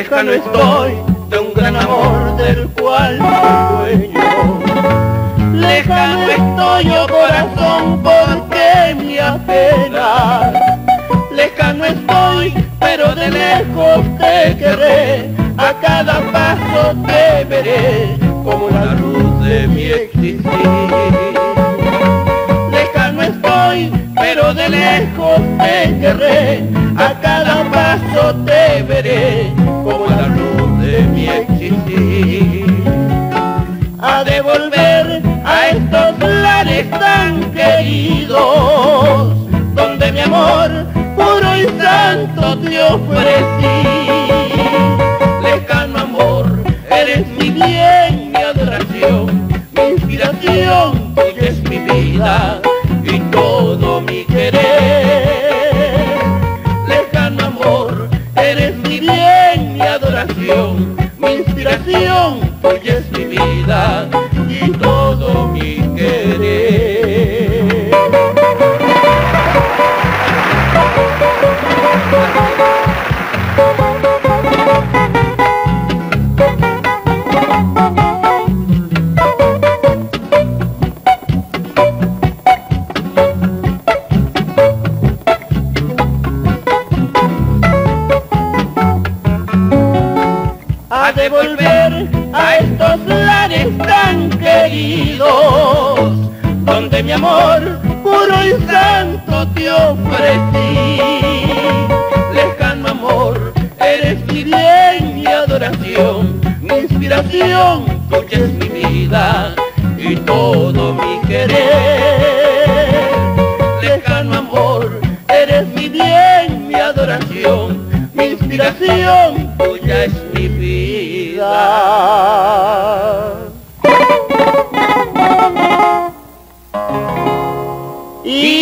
lejano estoy de un gran amor del cual soy dueño. Lejano estoy, yo corazón, porque me apena. Lejano estoy, pero de lejos te querré, a cada paso te veré como la luz de mi existir. Lejano estoy, pero de lejos te querré, a cada paso te veré A devolver a estos lares tan queridos, donde mi amor puro y santo te ofrecí. Lejano amor, eres mi bien, mi adoración, mi inspiración, tuya es mi vida y todo mi querer. Lejano amor, eres mi bien, mi adoración, mi inspiración, tuya es mi vida a devolver a estos lares tan queridos, donde mi amor puro y santo te ofrecí. Lejano amor, eres mi bien, mi adoración, mi inspiración, tuya es mi vida y todo mi querer. Lejano amor, eres mi bien, mi adoración, de inspiración, tuya es mi vida. Y